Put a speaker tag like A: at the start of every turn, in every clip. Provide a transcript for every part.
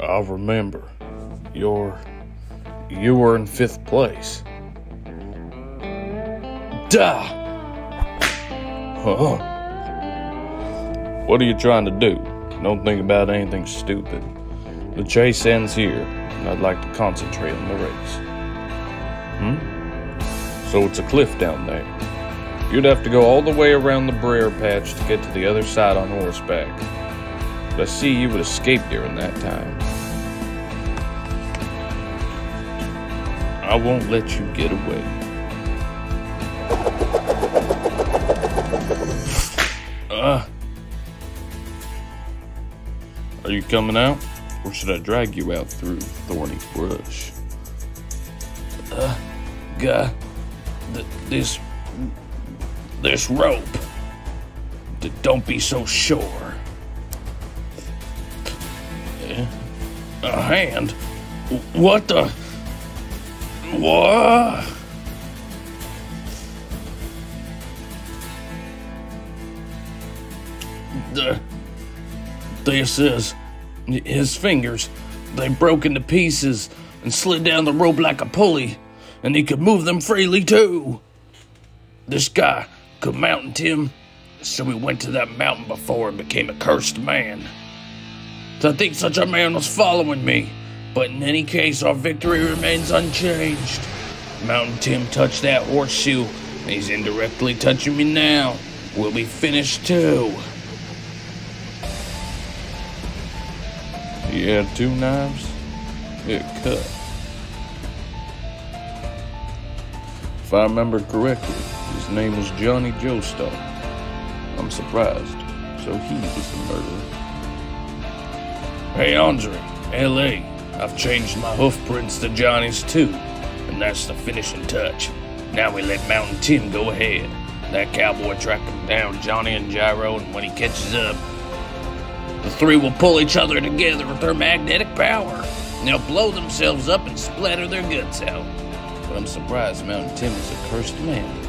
A: I'll remember. You're. You were in fifth place. Duh! Huh? What are you trying to do? Don't think about anything stupid. The chase ends here, and I'd like to concentrate on the race. Hmm? So it's a cliff down there. You'd have to go all the way around the briar patch to get to the other side on horseback. But I see you would escape during that time. I won't let you get away. Uh, are you coming out? Or should I drag you out through thorny brush? Uh, guy, th- this. this rope. D- don't be so sure. Eh? A hand? What the? What? This is his fingers. They broke into pieces and slid down the rope like a pulley, and he could move them freely too. This guy could mountain Tim, so he went to that mountain before and became a cursed man. To think such a man was following me, but in any case, our victory remains unchanged. Mountain Tim touched that horseshoe, and he's indirectly touching me now. We'll be finished too. He had two knives. It cut. If I remember correctly, his name was Johnny Joestar. I'm surprised. So he was the murderer. Hey, Andre, L.A. I've changed my hoofprints to Johnny's too, and that's the finishing touch. Now we let Mountain Tim go ahead. That cowboy tracking down Johnny and Gyro, and when he catches up, the three will pull each other together with their magnetic power. They'll blow themselves up and splatter their guts out. But I'm surprised Mountain Tim is a cursed man.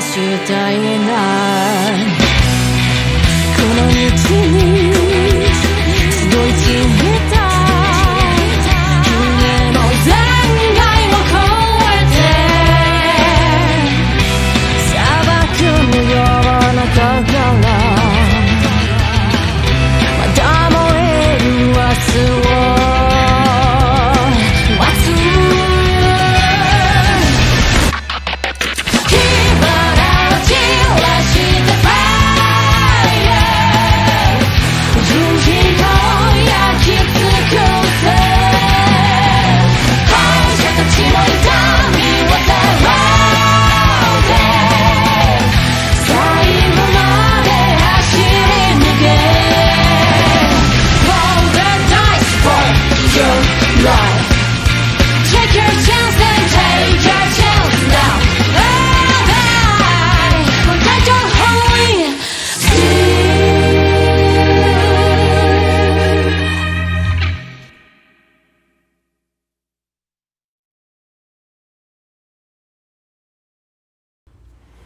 B: この道に集い散っ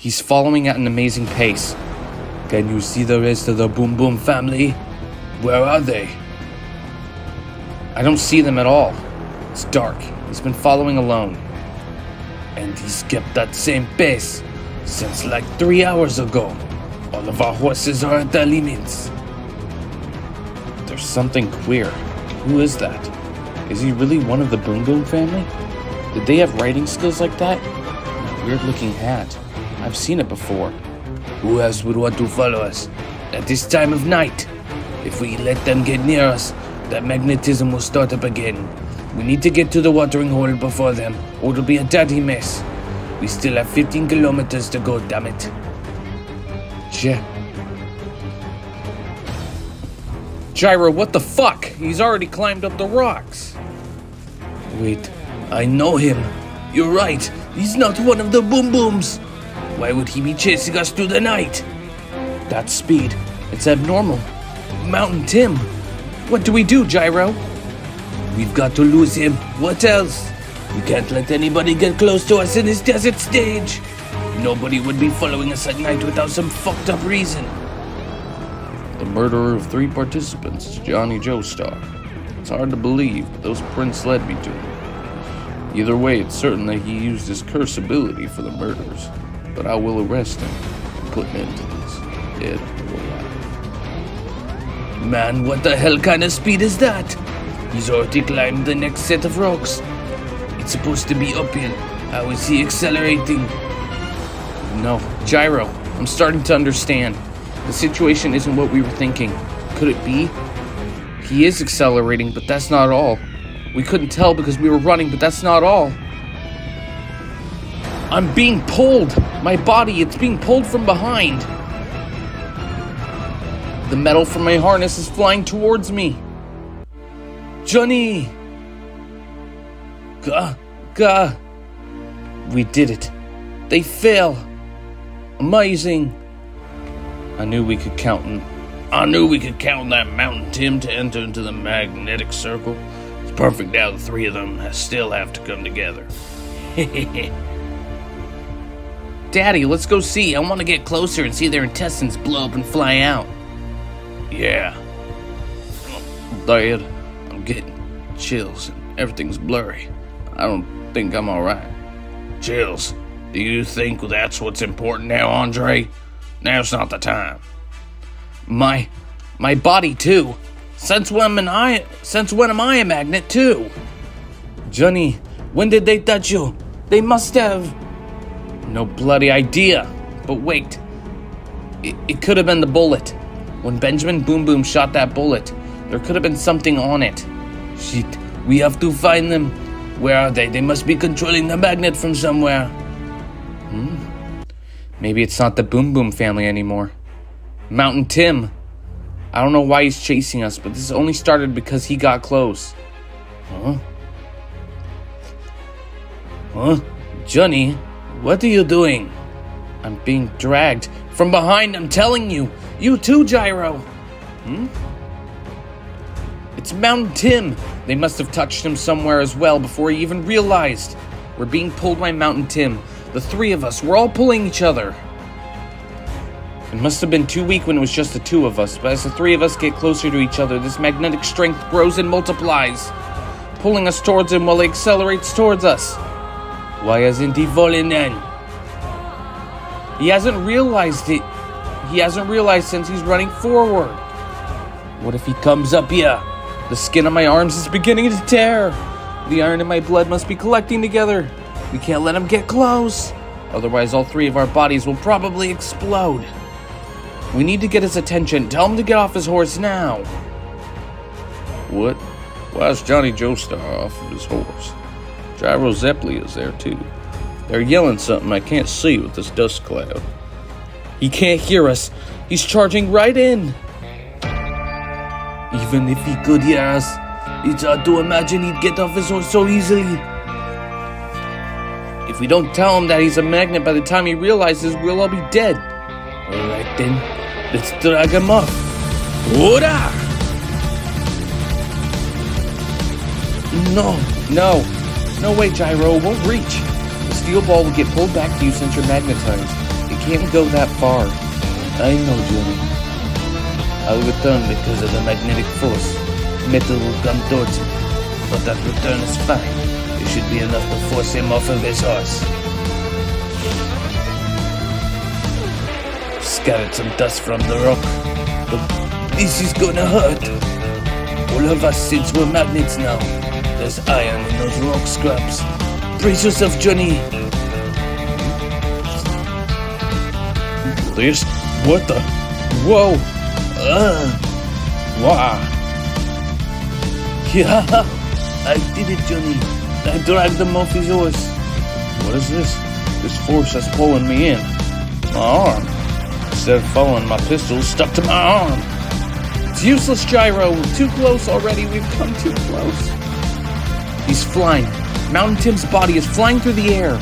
C: He's following at an amazing pace. Can you see the rest of the Boom Boom family? Where are they? I don't see them at all. It's dark. He's been following alone. And he's kept that same pace since like three hours ago. All of our horses are at their limits. There's something queer. Who is that? Is he really one of the Boom Boom family? Did they have writing skills like that weird looking hat. I've seen it before. Who else would want to follow us at this time of night? If we let them get near us, that magnetism will start up again. We need to get to the watering hole before them, or it'll be a dirty mess.
D: We still have 15 kilometers to go, damn it.
A: Gy- Gyro, what the fuck? He's already climbed up the rocks.
D: Wait, I know him. You're right. He's not one of the boom booms. Why would he be chasing us through the night?
A: That speed. It's abnormal. Mountain Tim. What do we do, Gyro?
D: We've got to lose him. What else? We can't let anybody get close to us in this desert stage. Nobody would be following us at night without some fucked up reason.
A: The murderer of three participants is Johnny Joestar. It's hard to believe, but those prints led me to him. Either way, it's certain that he used his curse ability for the murders. But I will arrest him and put an end to this. Dead or.
D: Man, what the hell kind of speed is that? He's already climbed the next set of rocks. It's supposed to be uphill. How is he accelerating?
A: No, Gyro, I'm starting to understand. The situation isn't what we were thinking. Could it be? He is accelerating, but that's not all. We couldn't tell because we were running, but that's not all. I'm being pulled! My body, it's being pulled from behind. The metal from my harness is flying towards me. Johnny! Gah, gah. We did it. They fell. Amazing. I knew we could count on.
D: I knew we could count on that Mountain Tim to enter into the magnetic circle. It's perfect now the three of them still have to come together.
A: Daddy, let's go see. I want to get closer and see their intestines blow up and fly out.
D: Yeah.
A: Dad, I'm getting chills and everything's blurry. I don't think I'm alright.
D: Chills. Do you think that's what's important now, Andre? Now's not the time.
A: My my body too. Since when am I since when am I a magnet too? Johnny, when did they touch you? They must have no bloody idea. But wait. It, it could have been the bullet. When Benjamin Boom Boom shot that bullet, there could have been something on it.
D: Shit, we have to find them. Where are they? They must be controlling the magnet from somewhere.
A: Hmm? Maybe it's not the Boom Boom family anymore. Mountain Tim. I don't know why he's chasing us, but this only started because he got close.
D: Huh? Huh? Johnny, what are you doing?
A: I'm being dragged from behind, I'm telling you. You too, Gyro. Hmm? It's Mountain Tim. They must have touched him somewhere as well before he even realized. We're being pulled by Mountain Tim. The three of us, we're all pulling each other. It must have been too weak when it was just the two of us, but as the three of us get closer to each other, this magnetic strength grows and multiplies, pulling us towards him while he accelerates towards us.
D: Why hasn't he fallen then?
A: He hasn't realized it. He hasn't realized since he's running forward.
D: What if he comes up here?
A: The skin on my arms is beginning to tear. The iron in my blood must be collecting together. We can't let him get close. Otherwise, all three of our bodies will probably explode. We need to get his attention. Tell him to get off his horse now.
D: What? Why is Johnny Joestar off of his horse? Gyro Zeppeli is there too. They're yelling something I can't see with this dust cloud.
A: He can't hear us. He's charging right in.
D: Even if he could hear us, it's hard to imagine he'd get off his horse so easily.
A: If we don't tell him that he's a magnet by the time he realizes, we'll all be dead.
D: Alright then, let's drag him off. Ora!
A: No, no, no way, Gyro, won't reach. The steel ball will get pulled back to you since you're magnetized. It can't go that far.
D: I know, Johnny. I'll return because of the magnetic force. Metal will come towards me, but that return is fine. It should be enough to force him off of his horse. Scattered some dust from the rock, but this is gonna hurt. All of us, since we're magnets now, there's iron in those rock scraps. Brace yourself, Johnny.
A: This? What the? Whoa!
D: Uh,
A: Wow!
D: yeah, I did it, Johnny. I dragged him off his horse.
A: What is this? This force that's pulling me in. My arm. Instead of following my pistol, stuck to my arm.
E: It's useless, Gyro. We're too close already. We've come too close. He's flying. Mountain Tim's body is flying through the air.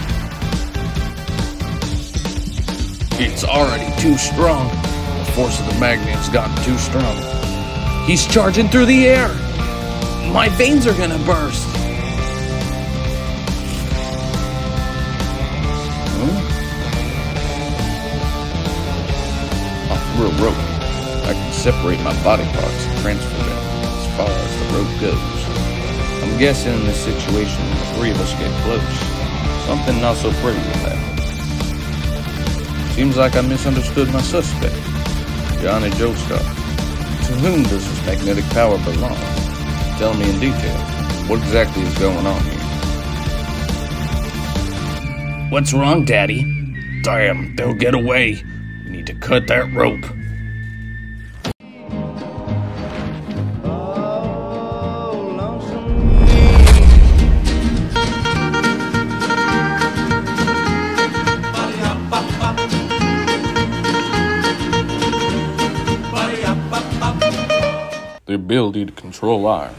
A: It's already too strong. The force of the magnet's gotten too strong.
E: He's charging through the air. My veins are gonna burst.
A: Through a rope. I can separate my body parts and transfer them as far as the rope goes. I'm guessing in this situation, the three of us get close. Something not so pretty will happen. Seems like I misunderstood my suspect, Johnny Joestar. To whom does this magnetic power belong? Tell me in detail. What exactly is going on here?
E: What's wrong, Daddy?
A: Damn, they'll get away. We need to cut that rope. The ability to control iron.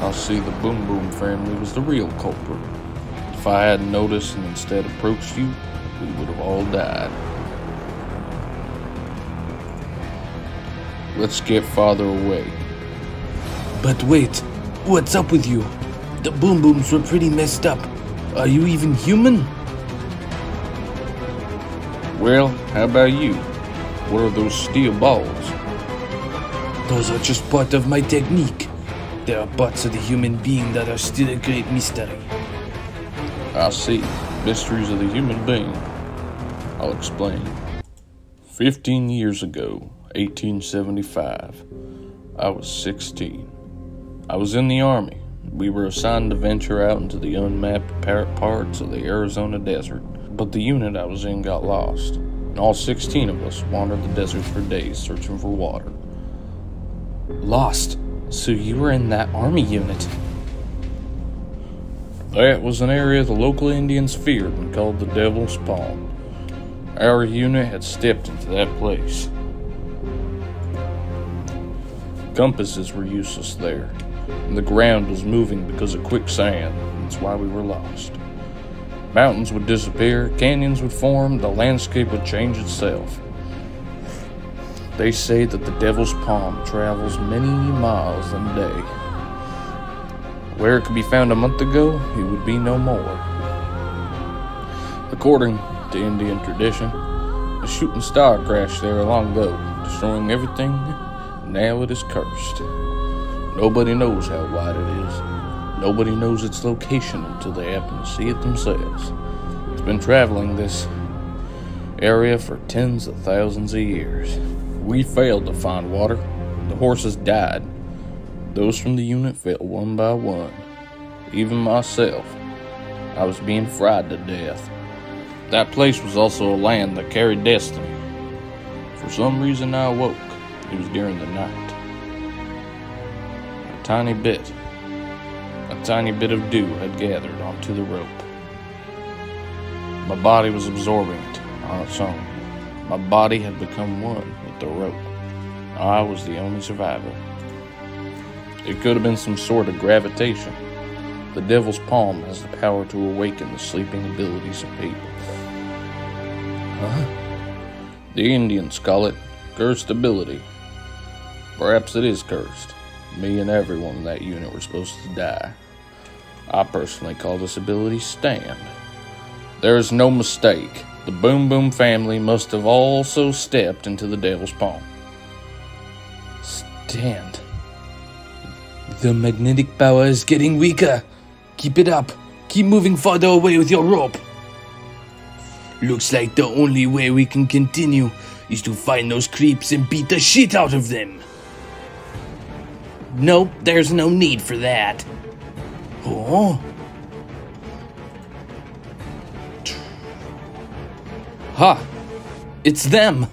A: I see the Boom Boom family was the real culprit. If I hadn't noticed and instead approached you, we would have all died. Let's get farther away.
E: But wait, what's up with you? The boom booms were pretty messed up. Are you even human?
A: Well, how about you? What are those steel balls?
E: Those are just part of my technique. There are parts of the human being that are still a great mystery.
A: I see. Mysteries of the human being. I'll explain. Fifteen years ago, 1875, I was 16. I was in the Army. We were assigned to venture out into the unmapped parts of the Arizona desert, but the unit I was in got lost, and all 16 of us wandered the desert for days searching for water.
E: Lost. So you were in that army unit.
A: That was an area the local Indians feared and called the Devil's Palm. Our unit had stepped into that place. Compasses were useless there, and the ground was moving because of quicksand. That's why we were lost. Mountains would disappear, canyons would form, the landscape would change itself. They say that the Devil's Palm travels many miles in a day. Where it could be found a month ago, it would be no more. According to Indian tradition, a shooting star crashed there long ago, destroying everything. Now it is cursed. Nobody knows how wide it is. Nobody knows its location until they happen to see it themselves. It's been traveling this area for tens of thousands of years. We failed to find water. The horses died. Those from the unit fell one by one. Even myself. I was being fried to death. That place was also a land that carried destiny. For some reason, I awoke. It was during the night. A tiny bit, a tiny bit of dew had gathered onto the rope. My body was absorbing it on its own. My body had become one with the rope. I was the only survivor. It could have been some sort of gravitation. The devil's palm has the power to awaken the sleeping abilities of people. Huh? The Indians call it cursed ability. Perhaps it is cursed. Me and everyone in that unit were supposed to die. I personally call this ability Stand. There is no mistake. The Boom Boom family must have also stepped into the Devil's Palm.
E: Stand. The magnetic power is getting weaker. Keep it up. Keep moving farther away with your rope. Looks like the only way we can continue is to find those creeps and beat the shit out of them. Nope, there's no need for that. Oh? Ha! It's them!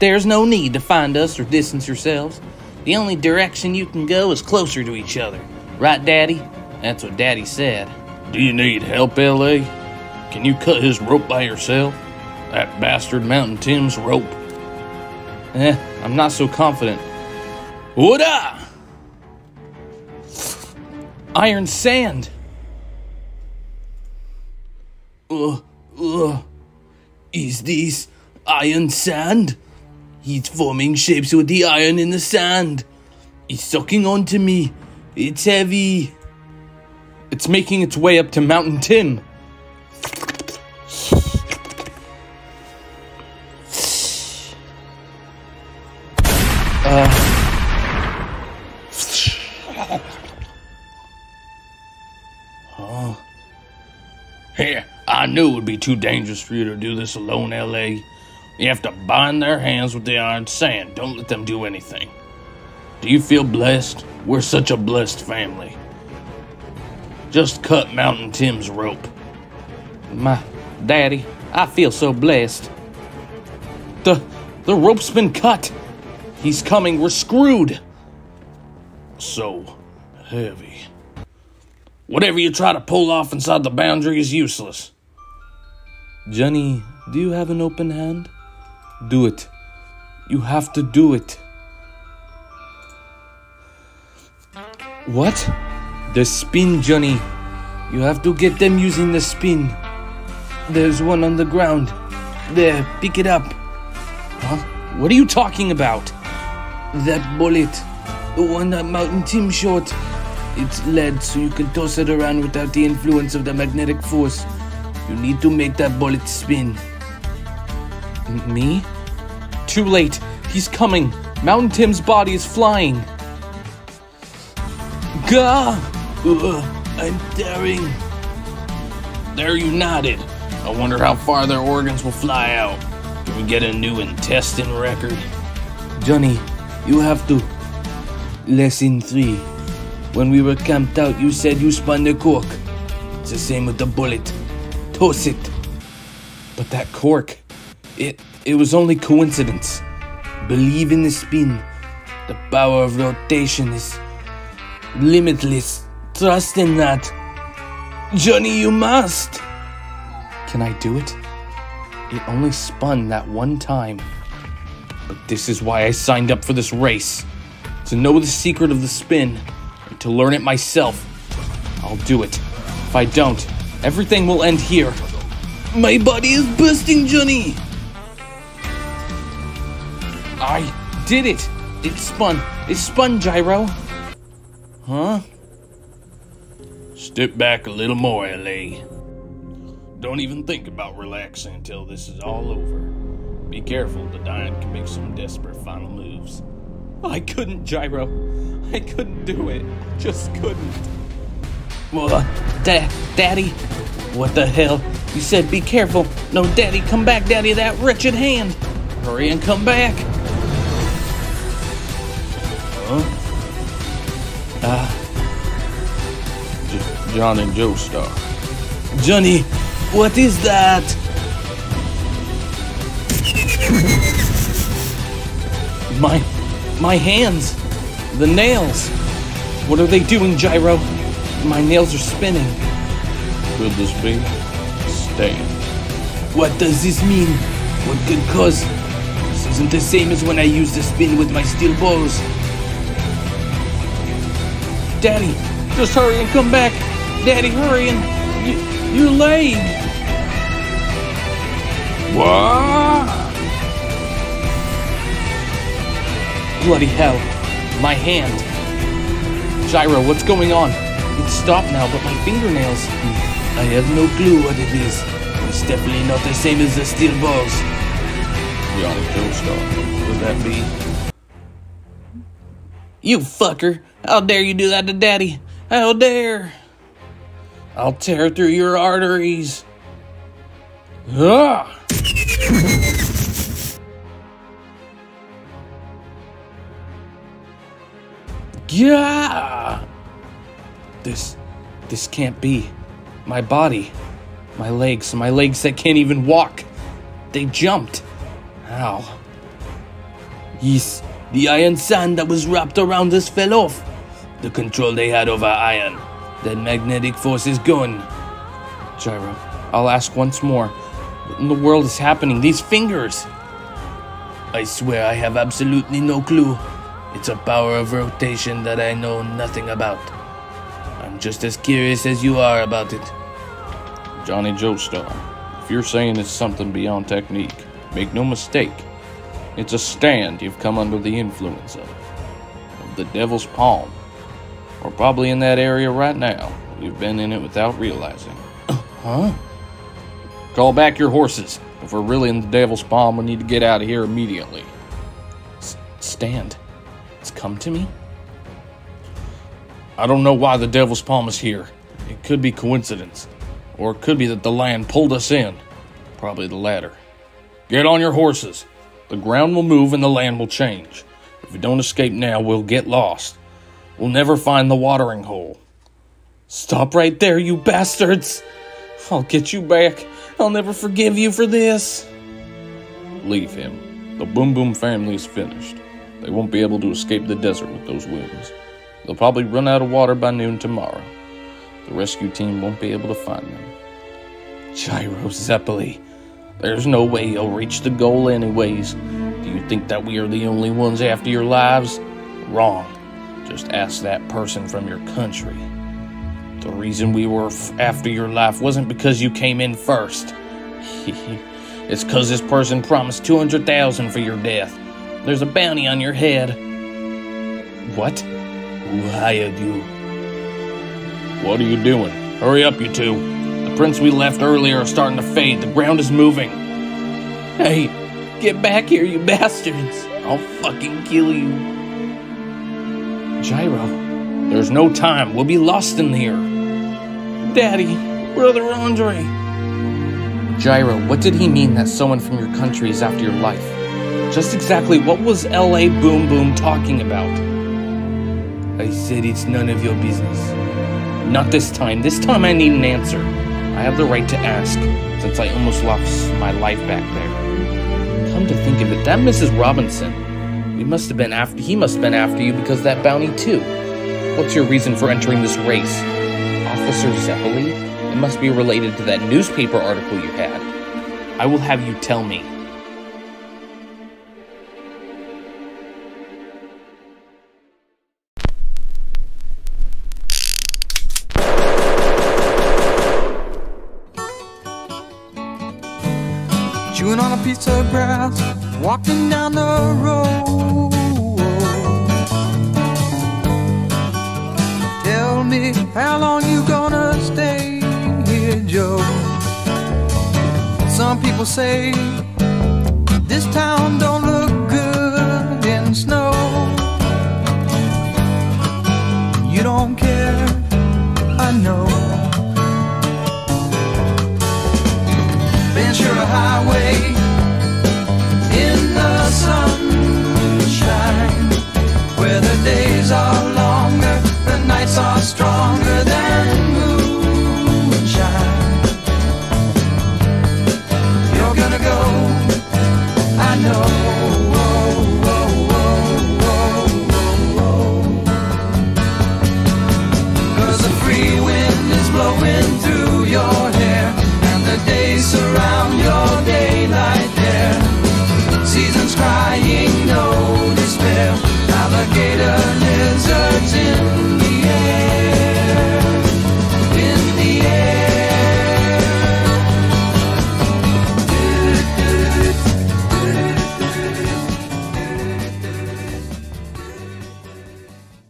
E: There's no need to find us or distance yourselves. The only direction you can go is closer to each other. Right, Daddy? That's what Daddy said.
A: Do you need help, L.A.?
D: Can you cut his rope by yourself? That bastard Mountain Tim's rope.
A: Eh, I'm not so confident.
D: What
A: Iron sand!
D: Uh, uh, is this iron sand? He's forming shapes with the iron in the sand. He's sucking onto me. It's heavy.
A: It's making its way up to Mountain Tim.
D: Knew it would be too dangerous for you to do this alone, L.A. You have to bind their hands with the iron sand. Don't let them do anything. Do you feel blessed? We're such a blessed family. Just cut Mountain Tim's rope.
A: My daddy, I feel so blessed. The the rope's been cut. He's coming. We're screwed.
D: So heavy. Whatever you try to pull off inside the boundary is useless.
A: Johnny, do you have an open hand? Do it. You have to do it. What? The spin, Johnny. You have to get them using the spin. There's one on the ground. There, pick it up. Huh? What are you talking about? That bullet. The one that Mountain Tim shot. It's lead, so you can toss it around without the influence of the magnetic force. You need to make that bullet spin. Me? Too late. He's coming. Mountain Tim's body is flying. Gah!
D: Ugh, I'm daring. They're united. I wonder how far their organs will fly out. Can we get a new intestine record?
A: Johnny, you have to. Lesson 3. When we were camped out, you said you spun the cork. It's the same with the bullet. Toss it. But that cork, it it was only coincidence. Believe in the spin. The power of rotation is limitless. Trust in that. Johnny, you must. Can I do it? It only spun that one time. But this is why I signed up for this race. To know the secret of the spin and to learn it myself. I'll do it. If I don't, everything will end here. My body is bursting, Johnny! I did it! It spun. It spun, Gyro. Huh?
D: Step back a little more, LA. Don't even think about relaxing until this is all over. Be careful, the Dian can make some desperate final moves.
A: I couldn't, Gyro. I couldn't do it. I Just couldn't. Well, da- Daddy? What the hell? You said be careful. No, Daddy, come back, Daddy, that wretched hand. Hurry and come back.
D: Huh?
A: Ah,
D: Johnny Joestar.
A: Johnny, what is that? My, my hands, the nails. What are they doing, Gyro? My nails are spinning.
D: Could this be? Stain.
A: What does this mean? What could cause? This isn't the same as when I used the spin with my steel balls. Daddy, just hurry and come back. Daddy, hurry and y- your leg.
D: What?
A: Bloody hell. My hand. Gyro, what's going on? It's stopped now, but my fingernails. I have no clue what it is. It's definitely not the same as the steel balls.
D: Johnny Joestar. Could that be?
A: You fucker! How dare you do that to Daddy? How dare! I'll tear through your arteries. Ah! Yeah! This, this can't be. My body, my legs, my legs that can't even walk. They jumped. How? Yes, the iron sand that was wrapped around us fell off. The control they had over iron. That magnetic force is gone. Gyro, I'll ask once more. What in the world is happening? These fingers!
D: I swear I have absolutely no clue. It's a power of rotation that I know nothing about. Just as curious as you are about it.
A: Johnny Joestar, if you're saying it's something beyond technique, make no mistake. It's a stand you've come under the influence of. Of the Devil's Palm. We're probably in that area right now. We've been in it without realizing.
D: Huh?
A: Call back your horses. If we're really in the Devil's Palm, we need to get out of here immediately.
D: S- stand. It's come to me?
A: I don't know why the Devil's Palm is here. It could be coincidence. Or it could be that the land pulled us in. Probably the latter. Get on your horses. The ground will move and the land will change. If we don't escape now, we'll get lost. We'll never find the watering hole.
D: Stop right there, you bastards! I'll get you back. I'll never forgive you for this.
A: Leave him. The Boom Boom family is finished. They won't be able to escape the desert with those wounds. They'll probably run out of water by noon tomorrow. The rescue team won't be able to find them.
D: Gyro Zeppeli.
A: There's no way you'll reach the goal anyways. Do you think that we are the only ones after your lives? Wrong. Just ask that person from your country. The reason we were f- after your life wasn't because you came in first. it's because this person promised 200,000 for your death. There's a bounty on your head.
D: What?
A: Who hired you? What are you doing? Hurry up, you two. The prints we left earlier are starting to fade. The ground is moving.
D: Hey, get back here, you bastards! I'll fucking kill you.
A: Gyro, there's no time. We'll be lost in here.
D: Daddy, Brother Andre.
A: Gyro, what did he mean that someone from your country is after your life? Just exactly what was LA Boom Boom talking about?
D: I said it's none of your business.
A: Not this time. This time I need an answer. I have the right to ask, since I almost lost my life back there. Come to think of it, that Mrs. Robinson. We must have been after he must have been after you because that bounty too. What's your reason for entering this race? Officer Zeppeli? It must be related to that newspaper article you had. I will have you tell me.
F: On a piece of grass, walking down the road. Tell me how long you gonna stay here, Joe? Some people say this town don't look good in snow. Highway